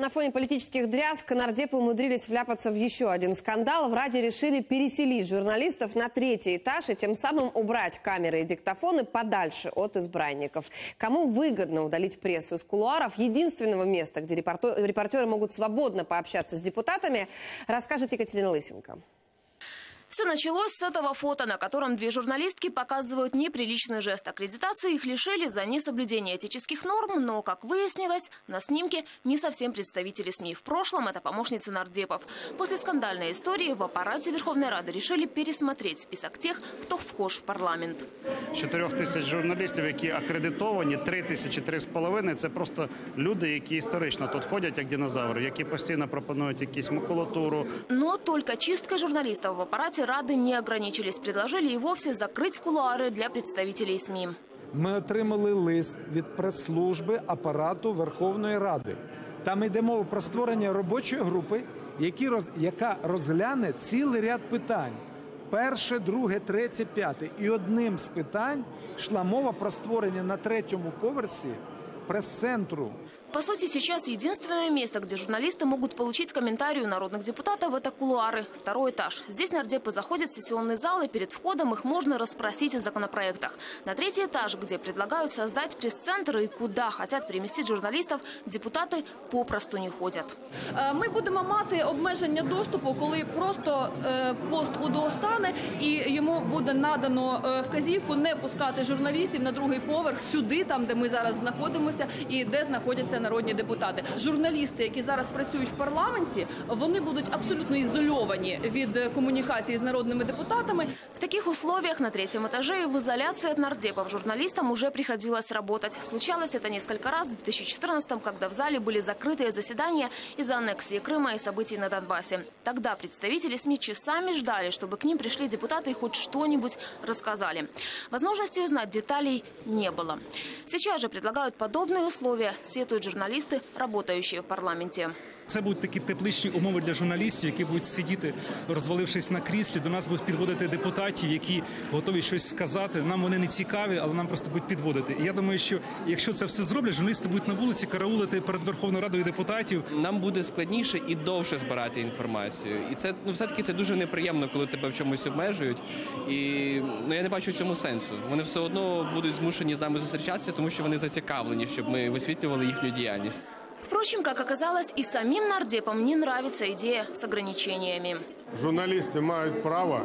На фоне политических дрязг нардепы умудрились вляпаться в еще один скандал. В Раде решили переселить журналистов на третий этаж и тем самым убрать камеры и диктофоны подальше от избранников. Кому выгодно удалить прессу из кулуаров, единственного места, где репортер- репортеры могут свободно пообщаться с депутатами, расскажет Екатерина Лысенко. Все началось с этого фото, на котором две журналистки показывают неприличный жест аккредитации. Их лишили за несоблюдение этических норм, но, как выяснилось, на снимке не совсем представители СМИ. В прошлом это помощницы нардепов. После скандальной истории в аппарате Верховной Рады решили пересмотреть список тех, кто вхож в парламент. З 4 тисяч журналістів, які акредитовані, 3 тисячі, 3,5 – це просто люди, які історично тут ходять, як динозаври, які постійно пропонують якісь макулатуру, Но только чисткой журналистов в аппарате Рады не ограничились. Предложили и вовсе закрыть кулуары для представителей СМИ. Ми отримали лист від прес-служби апарату Верховної Ради. Там йде мова про створення робочої групи, які роз- яка розгляне цілий ряд питань. Перше, друге, третє, п'яте. І одним з питань йшла мова про створення на третьому поверсі прес-центру По сути, сейчас единственное место, где журналисты могут получить комментарий у народных депутатов, это кулуары, второй этаж. Здесь нардепы заходят в сессионный зал, и перед входом их можно расспросить о законопроектах. На третий этаж, где предлагают создать пресс-центр и куда хотят переместить журналистов, депутаты попросту не ходят. Е, Ми будемо мати обмеження доступу, коли просто е, пост УДО стане і йому буде надано е, вказівку не пускати журналістів на другий поверх сюди, там де ми зараз знаходимося, і де знаходяться народні депутати. Журналісти, які зараз працюють в парламенті, вони будуть абсолютно ізольовані від е, комунікації з народними депутатами. В таких условиях на третьем этаже и в изоляции от нардепов журналистам уже приходилось работать. Случалось это несколько раз в 2014-м, когда в зале были закрытые заседания из-за аннексии Крыма и событий на Донбассе. Тогда представители СМИ часами ждали, чтобы к ним пришли депутаты и хоть что-нибудь рассказали. Возможности узнать деталей не было. Сейчас же предлагают подобные условия, сетуют журналисты, работающие в парламенте. Це будуть такі тепличні умови для журналістів, які будуть сидіти, розвалившись на кріслі. До нас будуть підводити депутатів, які готові щось сказати. Нам вони не цікаві, але нам просто будуть підводити. І я думаю, що якщо це все зроблять, журналісти будуть на вулиці караулити перед Верховною Радою депутатів. нам буде складніше і довше збирати інформацію. І це ну все-таки це дуже неприємно, коли тебе в чомусь обмежують. І ну я не бачу цьому сенсу. Вони все одно будуть змушені з нами зустрічатися, тому що вони зацікавлені, щоб ми висвітлювали їхню діяльність. Впрочем, как оказалось, и самим нардепам не нравится идея с ограничениями. Журналісти мають право,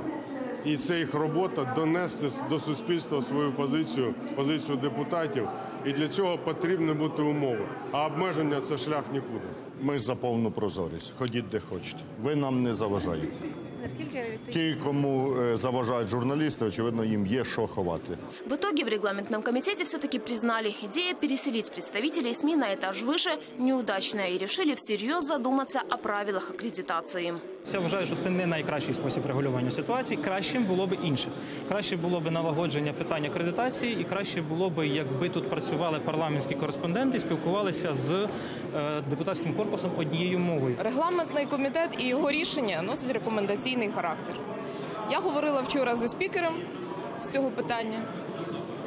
і це їх робота донести до суспільства свою позицію, позицію депутатів. І для цього потрібні бути умови. А обмеження це шлях нікуди. Ми за повну прозорість. Ходіть де хочете. Ви нам не заважаєте. Наскільки реалістично? Ті, кому е, заважають журналісти, очевидно, їм є що ховати. В итоге в регламентном комитете все-таки признали, идея переселить представителей СМИ на этаж выше неудачная и решили всерьез задуматься о правилах аккредитации. Я вважаю, що це не найкращий спосіб регулювання ситуації. Кращим було б інше. Краще було б налагодження питання акредитації, і краще було б, якби тут працювали парламентські кореспонденти, спілкувалися з е, депутатським корпусом однією мовою. Регламентний комітет і його рішення носить рекомендаційний характер. Я говорила вчора зі спікером з цього питання,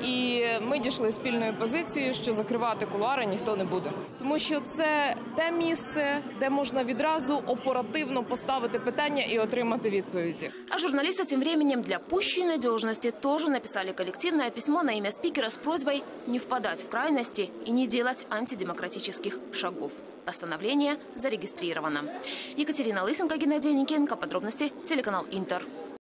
і ми дійшли спільної позиції, що закривати кулуари ніхто не буде, тому що це те місце, де можна відразу оперативно поставити питання і отримати відповіді. А журналисты тем временем для пущей надежности тоже написали коллективное письмо на имя спикера с просьбой не впадать в крайности и не делать антидемократических шагов. Постановление зарегистрировано. Екатерина Лысенко, Геннадий Никенко. Подробности телеканал Интер.